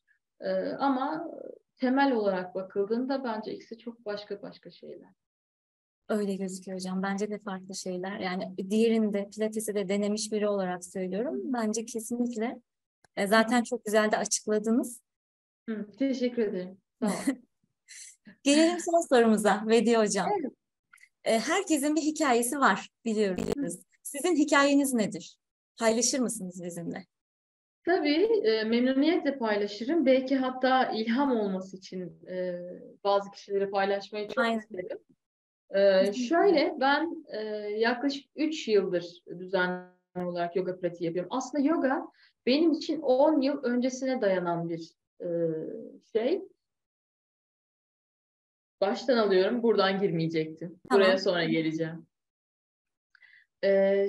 Ama temel olarak bakıldığında bence ikisi çok başka başka şeyler. Öyle gözüküyor hocam. Bence de farklı şeyler. Yani diğerinde pilatesi de denemiş biri olarak söylüyorum. Bence kesinlikle e, zaten çok güzel de açıkladınız. Hı, teşekkür ederim. Tamam. Gelelim son sorumuza Vedi Hocam. Evet. E, herkesin bir hikayesi var biliyoruz. Sizin hikayeniz nedir? Paylaşır mısınız bizimle? Tabii e, memnuniyetle paylaşırım. Belki hatta ilham olması için e, bazı kişilere paylaşmayı çok Aynen. isterim. E, şöyle ben e, yaklaşık 3 yıldır düzenli olarak yoga pratiği yapıyorum. Aslında yoga benim için 10 yıl öncesine dayanan bir e, şey. Baştan alıyorum. Buradan girmeyecektim. Tamam. Buraya sonra geleceğim. E,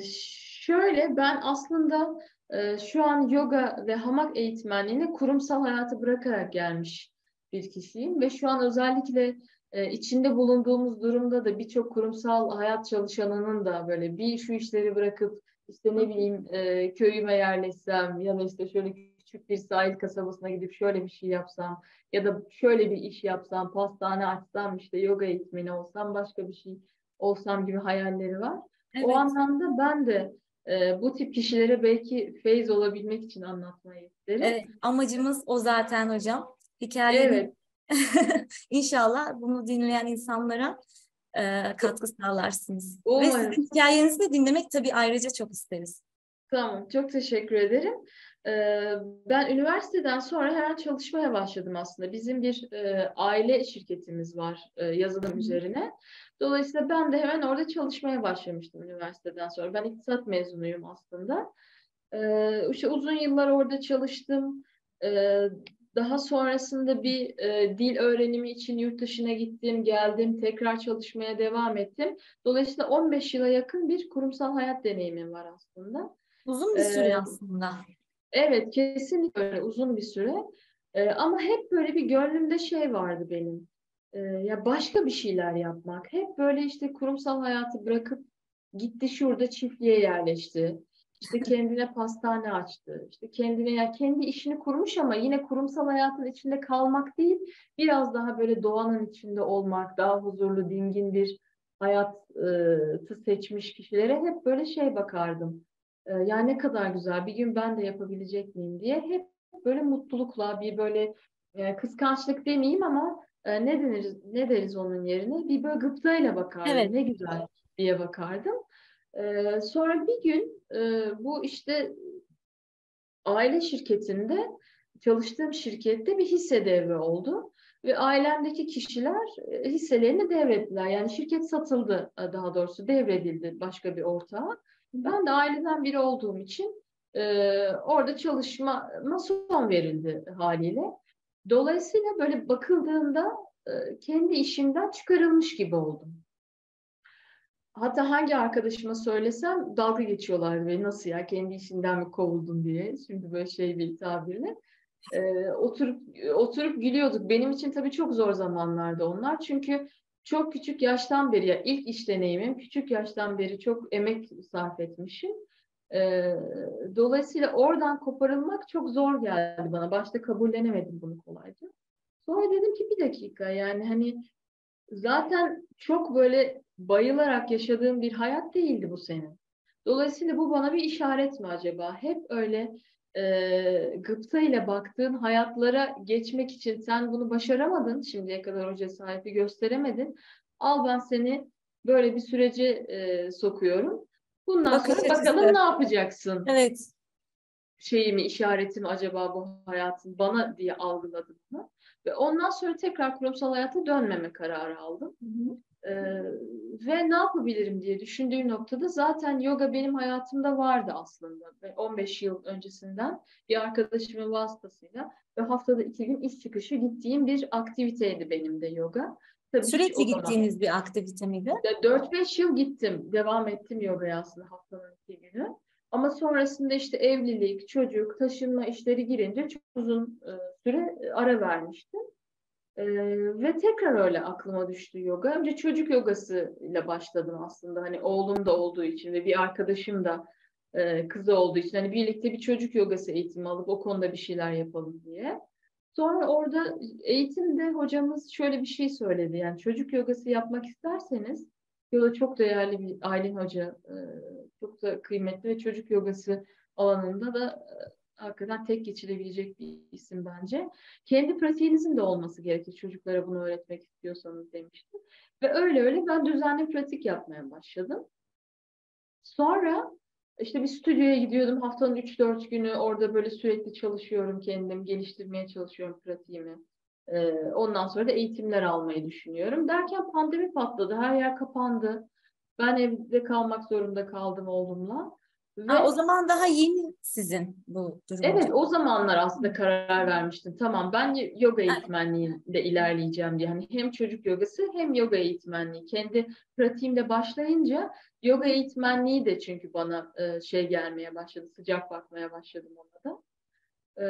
şöyle ben aslında e, şu an yoga ve hamak eğitmenliğine kurumsal hayatı bırakarak gelmiş bir kişiyim ve şu an özellikle e, içinde bulunduğumuz durumda da birçok kurumsal hayat çalışanının da böyle bir şu işleri bırakıp işte ne bileyim e, köyüme yerleşsem ya da işte şöyle küçük bir sahil kasabasına gidip şöyle bir şey yapsam ya da şöyle bir iş yapsam, pastane açsam, işte yoga eğitmeni olsam, başka bir şey olsam gibi hayalleri var. Evet. O anlamda ben de e, bu tip kişilere belki feyiz olabilmek için anlatmayı isterim. Evet, amacımız o zaten hocam. Hikayenin evet. İnşallah bunu dinleyen insanlara e, katkı sağlarsınız. Umarım. Ve sizin hikayenizi de dinlemek tabii ayrıca çok isteriz. Tamam, çok teşekkür ederim. Ee, ben üniversiteden sonra hemen çalışmaya başladım aslında. Bizim bir e, aile şirketimiz var e, yazılım üzerine. Dolayısıyla ben de hemen orada çalışmaya başlamıştım üniversiteden sonra. Ben iktisat mezunuyum aslında. İşte uzun yıllar orada çalıştım. Daha sonrasında bir e, dil öğrenimi için yurt dışına gittim, geldim, tekrar çalışmaya devam ettim. Dolayısıyla 15 yıla yakın bir kurumsal hayat deneyimim var aslında. Uzun bir süre ee, aslında. Evet, kesinlikle öyle uzun bir süre. Ee, ama hep böyle bir gönlümde şey vardı benim. Ee, ya başka bir şeyler yapmak. Hep böyle işte kurumsal hayatı bırakıp gitti şurada çiftliğe yerleşti işte kendine pastane açtı. İşte kendine ya kendi işini kurmuş ama yine kurumsal hayatın içinde kalmak değil, biraz daha böyle doğanın içinde olmak, daha huzurlu, dingin bir hayatı seçmiş kişilere hep böyle şey bakardım. Ya ne kadar güzel bir gün ben de yapabilecek miyim diye hep böyle mutlulukla bir böyle kıskançlık demeyeyim ama ne deniriz ne deriz onun yerine bir böyle gıptayla bakardım. Evet. Ne güzel diye bakardım. Ee, sonra bir gün e, bu işte aile şirketinde çalıştığım şirkette bir hisse devri oldu ve ailemdeki kişiler e, hisselerini devrettiler. Yani şirket satıldı e, daha doğrusu devredildi başka bir ortağa. Ben de aileden biri olduğum için e, orada çalışma son verildi haliyle. Dolayısıyla böyle bakıldığında e, kendi işimden çıkarılmış gibi oldum. Hatta hangi arkadaşıma söylesem dalga geçiyorlar ve nasıl ya kendi işinden mi kovuldun diye. Şimdi böyle şey bir tabirle. Ee, oturup oturup gülüyorduk. Benim için tabii çok zor zamanlardı onlar. Çünkü çok küçük yaştan beri ya ilk iş deneyimim küçük yaştan beri çok emek sarf etmişim. Ee, dolayısıyla oradan koparılmak çok zor geldi bana. Başta kabullenemedim bunu kolayca. Sonra dedim ki bir dakika yani hani zaten çok böyle bayılarak yaşadığım bir hayat değildi bu senin. Dolayısıyla bu bana bir işaret mi acaba? Hep öyle e, gıpta ile baktığın hayatlara geçmek için sen bunu başaramadın. Şimdiye kadar o cesareti gösteremedin. Al ben seni böyle bir sürece e, sokuyorum. Bundan Bakış sonra bakalım açısı. ne yapacaksın? Evet. Şeyimi, işaretimi acaba bu hayatın bana diye algıladım mı? Ve ondan sonra tekrar kurumsal hayata dönmeme kararı aldım. Hı hı. Ee, ve ne yapabilirim diye düşündüğüm noktada zaten yoga benim hayatımda vardı aslında. Ve 15 yıl öncesinden bir arkadaşımın vasıtasıyla ve haftada iki gün iş çıkışı gittiğim bir aktiviteydi benim de yoga. Tabii Sürekli gittiğiniz bir aktivite miydi? 4-5 yıl gittim. Devam ettim yogaya aslında haftanın iki günü. Ama sonrasında işte evlilik, çocuk, taşınma işleri girince çok uzun süre ara vermiştim. E, ve tekrar öyle aklıma düştü yoga. Önce çocuk yogası ile başladım aslında. Hani oğlum da olduğu için ve bir arkadaşım da e, kızı olduğu için hani birlikte bir çocuk yogası eğitimi alıp o konuda bir şeyler yapalım diye. Sonra orada eğitimde hocamız şöyle bir şey söyledi. Yani çocuk yogası yapmak isterseniz yoga çok değerli bir Aylin Hoca e, çok da kıymetli ve çocuk yogası alanında da e, hakikaten tek geçilebilecek bir isim bence. Kendi pratiğinizin de olması gerekir çocuklara bunu öğretmek istiyorsanız demişti. Ve öyle öyle ben düzenli pratik yapmaya başladım. Sonra işte bir stüdyoya gidiyordum. Haftanın 3-4 günü orada böyle sürekli çalışıyorum kendim. Geliştirmeye çalışıyorum pratiğimi. Ee, ondan sonra da eğitimler almayı düşünüyorum. Derken pandemi patladı. Her yer kapandı. Ben evde kalmak zorunda kaldım oğlumla. Ve... Ha, o zaman daha yeni sizin bu durum. Evet o zamanlar aslında karar vermiştim. Tamam ben yoga eğitmenliğinde ilerleyeceğim diye. Hani hem çocuk yogası hem yoga eğitmenliği. Kendi pratiğimde başlayınca yoga eğitmenliği de çünkü bana e, şey gelmeye başladı. Sıcak bakmaya başladım ona da. E,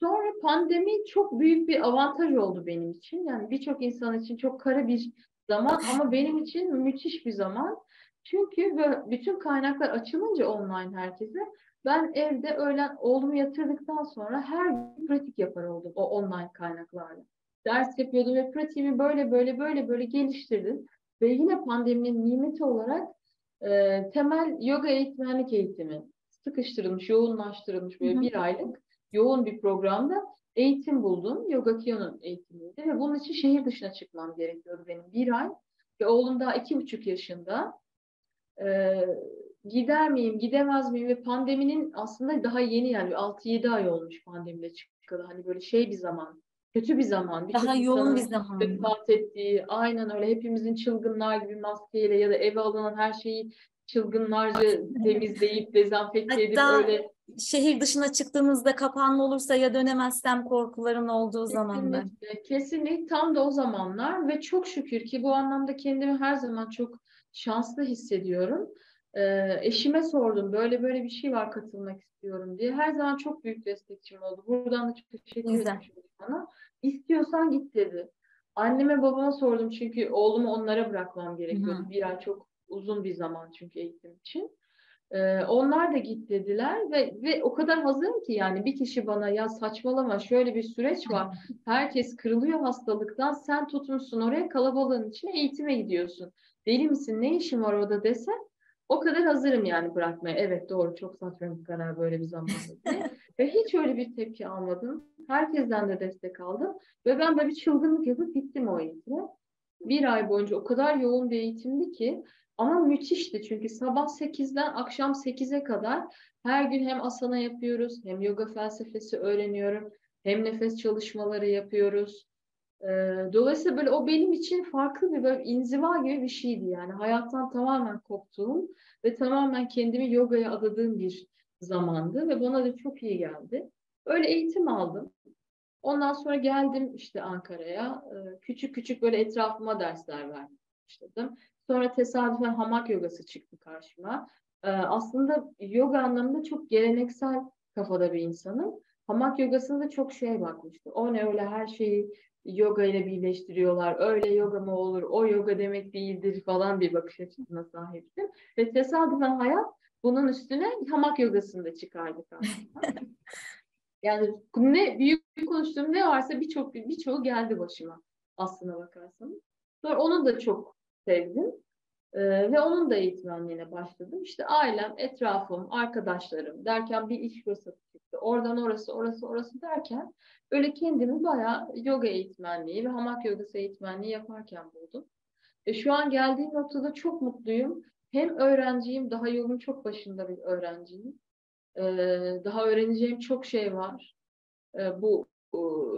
sonra pandemi çok büyük bir avantaj oldu benim için. Yani birçok insan için çok kara bir zaman ama benim için müthiş bir zaman. Çünkü bütün kaynaklar açılınca online herkese ben evde öğlen oğlumu yatırdıktan sonra her gün pratik yapar oldum o online kaynaklarla. Ders yapıyordum ve pratiğimi böyle böyle böyle böyle geliştirdim. Ve yine pandeminin nimeti olarak e, temel yoga eğitmenlik eğitimi sıkıştırılmış, yoğunlaştırılmış böyle bir aylık yoğun bir programda eğitim buldum. Yoga Kyo'nun eğitimiydi ve bunun için şehir dışına çıkmam gerekiyordu benim bir ay. Ve oğlum daha iki buçuk yaşında e, gider miyim, gidemez miyim ve pandeminin aslında daha yeni yani 6-7 ay olmuş pandemide çıkalı. Hani böyle şey bir zaman, kötü bir zaman. Bir daha yoğun bir zaman. Vefat ettiği, aynen öyle hepimizin çılgınlar gibi maskeyle ya da eve alınan her şeyi çılgınlarca temizleyip dezenfekte edip öyle şehir dışına çıktığınızda kapanma olursa ya dönemezsem korkuların olduğu zamanlar. Kesinlikle tam da o zamanlar ve çok şükür ki bu anlamda kendimi her zaman çok şanslı hissediyorum. Ee, eşime sordum böyle böyle bir şey var katılmak istiyorum diye. Her zaman çok büyük destekçim oldu. Buradan da çok teşekkür ederim bana. İstiyorsan git dedi. Anneme babama sordum çünkü oğlumu onlara bırakmam gerekiyordu. Hı-hı. Bir ay çok uzun bir zaman çünkü eğitim için. Ee, onlar da git dediler ve ve o kadar hazırım ki yani bir kişi bana ya saçmalama şöyle bir süreç var. Herkes kırılıyor hastalıktan. Sen tutmuşsun oraya kalabalığın içine eğitime gidiyorsun deli misin ne işin var orada dese o kadar hazırım yani bırakmaya. Evet doğru çok saçma bir karar böyle bir zamanda diye. ve hiç öyle bir tepki almadım. Herkesten de destek aldım. Ve ben böyle bir çılgınlık yapıp gittim o eğitime. Bir ay boyunca o kadar yoğun bir eğitimdi ki ama müthişti çünkü sabah 8'den akşam 8'e kadar her gün hem asana yapıyoruz hem yoga felsefesi öğreniyorum hem nefes çalışmaları yapıyoruz. Dolayısıyla böyle o benim için farklı bir böyle inziva gibi bir şeydi yani. Hayattan tamamen koptuğum ve tamamen kendimi yogaya adadığım bir zamandı ve bana da çok iyi geldi. Öyle eğitim aldım. Ondan sonra geldim işte Ankara'ya. Küçük küçük böyle etrafıma dersler vermeye başladım. Sonra tesadüfen hamak yogası çıktı karşıma. Aslında yoga anlamında çok geleneksel kafada bir insanım. Hamak yogasında çok şey bakmıştı. O ne öyle her şeyi yoga ile birleştiriyorlar. Öyle yoga mı olur? O yoga demek değildir falan bir bakış açısına sahiptim. Ve tesadüfen hayat bunun üstüne hamak yogasını da çıkardı yani ne büyük konuştuğum ne varsa birçok birçoğu geldi başıma aslına bakarsanız. Sonra onu da çok sevdim. Ee, ve onun da eğitmenliğine başladım. İşte ailem, etrafım, arkadaşlarım derken bir iş fırsatı çıktı. Oradan orası, orası, orası derken öyle kendimi bayağı yoga eğitmenliği ve hamak yogası eğitmenliği yaparken buldum. E, şu an geldiğim noktada çok mutluyum. Hem öğrenciyim, daha yolun çok başında bir öğrenciyim. Ee, daha öğreneceğim çok şey var. Ee, bu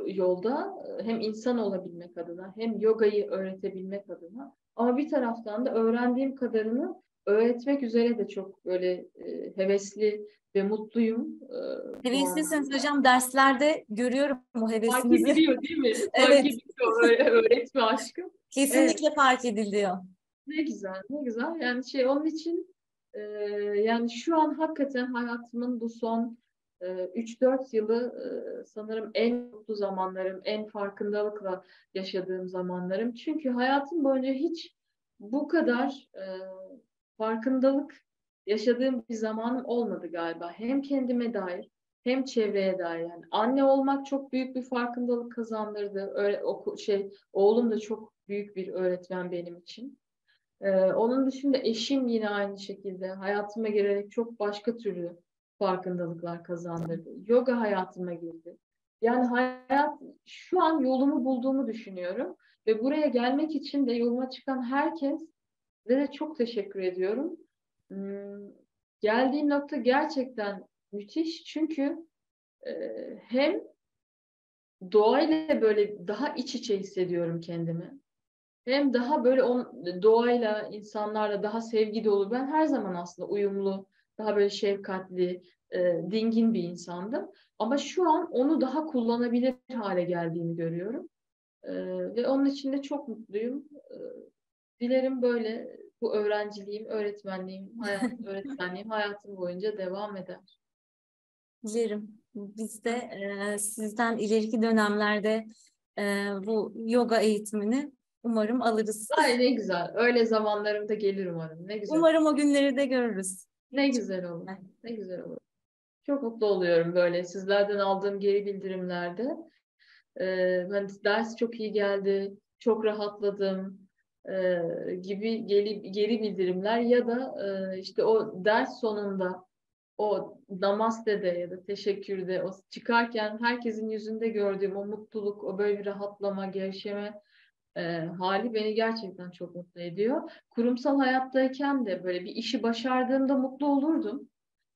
yolda hem insan olabilmek adına hem yogayı öğretebilmek adına ama bir taraftan da öğrendiğim kadarını öğretmek üzere de çok böyle e, hevesli ve mutluyum. E, Heveslisiniz hocam derslerde görüyorum bu hevesinizi. Fark ediliyor değil mi? evet. Fark ediliyor öğretme aşkım. Kesinlikle evet. fark ediliyor. Ne güzel, ne güzel. Yani şey onun için Ee, yani şu an hakikaten hayatımın bu son e, 3-4 yılı e, sanırım en mutlu zamanlarım, en farkındalıkla yaşadığım zamanlarım. Çünkü hayatım boyunca hiç bu kadar e, farkındalık yaşadığım bir zamanım olmadı galiba. Hem kendime dair hem çevreye dair. Yani anne olmak çok büyük bir farkındalık kazandırdı. Öyle, o, şey, oğlum da çok büyük bir öğretmen benim için. Ee, onun dışında eşim yine aynı şekilde hayatıma girerek çok başka türlü farkındalıklar kazandırdı. Yoga hayatıma girdi. Yani hayat şu an yolumu bulduğumu düşünüyorum ve buraya gelmek için de yoluma çıkan herkes de çok teşekkür ediyorum. Hmm, geldiğim nokta gerçekten müthiş çünkü e, hem doğayla böyle daha iç içe hissediyorum kendimi. Hem daha böyle on, doğayla, insanlarla daha sevgi dolu. Ben her zaman aslında uyumlu, daha böyle şefkatli, e, dingin bir insandım. Ama şu an onu daha kullanabilir hale geldiğini görüyorum. E, ve onun için de çok mutluyum. E, dilerim böyle bu öğrenciliğim, öğretmenliğim, hayat, öğretmenliğim hayatım boyunca devam eder. Dilerim. Biz de e, sizden ileriki dönemlerde e, bu yoga eğitimini umarım alırız. Ay ne güzel. Öyle zamanlarımda gelir umarım. Ne güzel. Umarım o günleri de görürüz. Ne güzel olur. Ne güzel olur. Çok mutlu oluyorum böyle sizlerden aldığım geri bildirimlerde. Ee, ben ders çok iyi geldi, çok rahatladım e, gibi geri, geri bildirimler ya da e, işte o ders sonunda o namaste'de ya da teşekkürde o çıkarken herkesin yüzünde gördüğüm o mutluluk, o böyle bir rahatlama, gevşeme e, hali beni gerçekten çok mutlu ediyor. Kurumsal hayattayken de böyle bir işi başardığımda mutlu olurdum.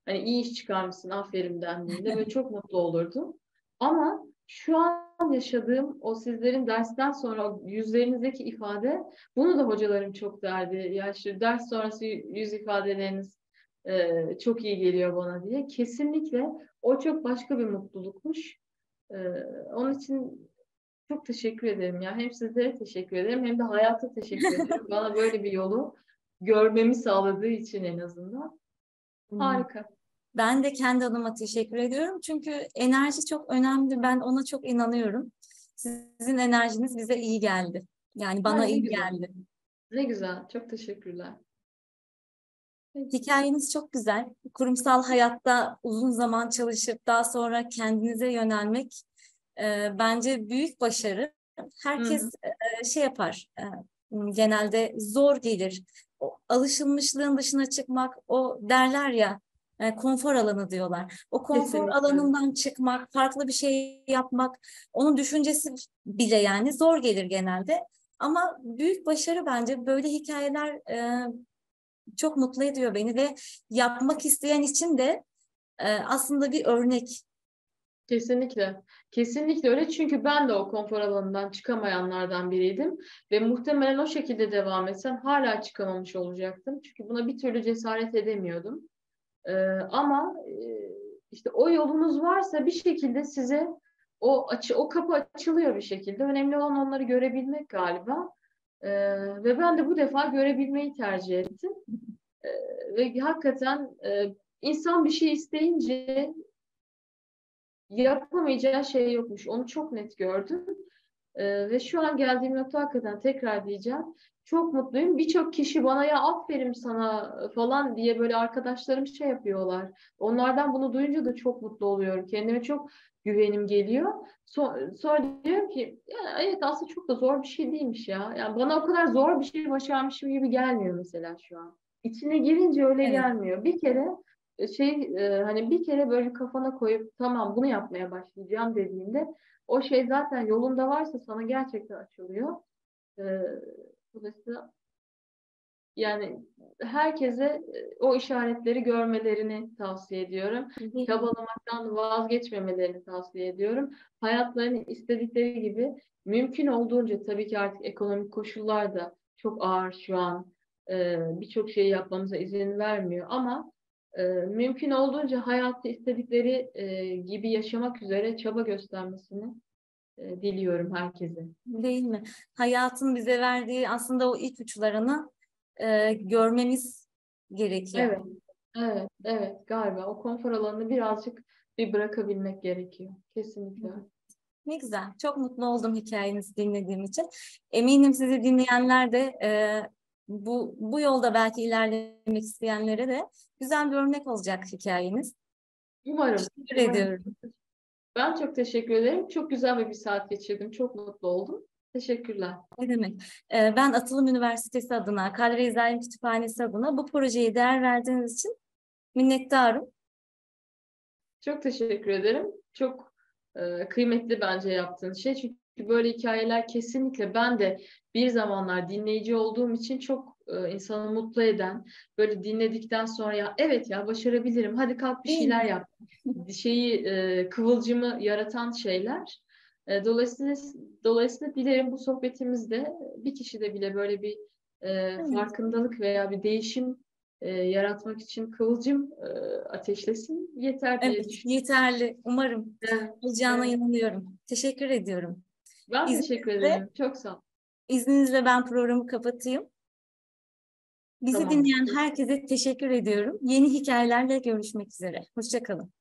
Hani iyi iş çıkarmışsın aferin dendiğinde böyle çok mutlu olurdum. Ama şu an yaşadığım o sizlerin dersten sonra yüzlerinizdeki ifade bunu da hocalarım çok derdi. Ya şu ders sonrası yüz ifadeleriniz e, çok iyi geliyor bana diye. Kesinlikle o çok başka bir mutlulukmuş. E, onun için çok teşekkür ederim ya. Hem sizlere teşekkür ederim hem de hayata teşekkür ederim. bana böyle bir yolu görmemi sağladığı için en azından. Harika. Ben de kendi adıma teşekkür ediyorum. Çünkü enerji çok önemli. Ben ona çok inanıyorum. Sizin enerjiniz bize iyi geldi. Yani bana ha, iyi güzel. geldi. Ne güzel. Çok teşekkürler. Hikayeniz çok güzel. Kurumsal hayatta uzun zaman çalışıp daha sonra kendinize yönelmek e, bence büyük başarı. Herkes e, şey yapar. E, genelde zor gelir. O, alışılmışlığın dışına çıkmak, o derler ya e, konfor alanı diyorlar. O konfor Kesinlikle. alanından çıkmak, farklı bir şey yapmak, onun düşüncesi bile yani zor gelir genelde. Ama büyük başarı bence böyle hikayeler e, çok mutlu ediyor beni ve yapmak isteyen için de e, aslında bir örnek. Kesinlikle. Kesinlikle öyle çünkü ben de o konfor alanından çıkamayanlardan biriydim ve muhtemelen o şekilde devam etsem hala çıkamamış olacaktım. Çünkü buna bir türlü cesaret edemiyordum. Ee, ama e, işte o yolunuz varsa bir şekilde size o açı o kapı açılıyor bir şekilde. Önemli olan onları görebilmek galiba. Ee, ve ben de bu defa görebilmeyi tercih ettim. Ee, ve hakikaten e, insan bir şey isteyince yapamayacağı şey yokmuş. Onu çok net gördüm. Ee, ve şu an geldiğim nokta hakikaten tekrar diyeceğim. Çok mutluyum. Birçok kişi bana ya aferin sana falan diye böyle arkadaşlarım şey yapıyorlar. Onlardan bunu duyunca da çok mutlu oluyorum. Kendime çok güvenim geliyor. So sonra diyorum ki ya evet aslında çok da zor bir şey değilmiş ya. Yani bana o kadar zor bir şey başarmışım gibi gelmiyor mesela şu an. İçine girince öyle evet. gelmiyor. Bir kere şey e, hani bir kere böyle kafana koyup tamam bunu yapmaya başlayacağım dediğinde o şey zaten yolunda varsa sana gerçekten açılıyor. E, dolayısıyla yani herkese e, o işaretleri görmelerini tavsiye ediyorum. Çabalamaktan vazgeçmemelerini tavsiye ediyorum. Hayatlarını istedikleri gibi mümkün olduğunca tabii ki artık ekonomik koşullar da çok ağır şu an. Ee, Birçok şeyi yapmamıza izin vermiyor ama e, mümkün olduğunca hayatta istedikleri e, gibi yaşamak üzere çaba göstermesini e, diliyorum herkese. Değil mi? Hayatın bize verdiği aslında o ipuçlarını e, görmemiz gerekiyor. Evet, evet, evet galiba o konfor alanını birazcık bir bırakabilmek gerekiyor. Kesinlikle. Ne güzel. Çok mutlu oldum hikayenizi dinlediğim için. Eminim sizi dinleyenler de e, bu, bu yolda belki ilerlemek isteyenlere de güzel bir örnek olacak hikayeniz. Umarım. Teşekkür umarım. ediyorum. Ben çok teşekkür ederim. Çok güzel bir, bir saat geçirdim. Çok mutlu oldum. Teşekkürler. Ne demek? E, ben Atılım Üniversitesi adına, Kadri İzahim Kütüphanesi adına bu projeye değer verdiğiniz için minnettarım. Çok teşekkür ederim. Çok e, kıymetli bence yaptığın şey. Çünkü böyle hikayeler kesinlikle ben de bir zamanlar dinleyici olduğum için çok e, insanı mutlu eden, böyle dinledikten sonra ya evet ya başarabilirim, hadi kalk bir şeyler yap. Şeyi e, kıvılcımı yaratan şeyler. E, dolayısıyla dolayısıyla dilerim bu sohbetimizde bir kişide bile böyle bir e, farkındalık veya bir değişim e, yaratmak için kıvılcım e, ateşlesin yeter diye Evet, düşünüyorum. yeterli. Umarım Evet, olacağına evet. inanıyorum. Teşekkür ediyorum. Ben İzninizle- teşekkür ederim. Çok sağ ol. İzninizle ben programı kapatayım. Bizi Tamam. dinleyen herkese teşekkür ediyorum. Yeni hikayelerle görüşmek üzere. Hoşçakalın.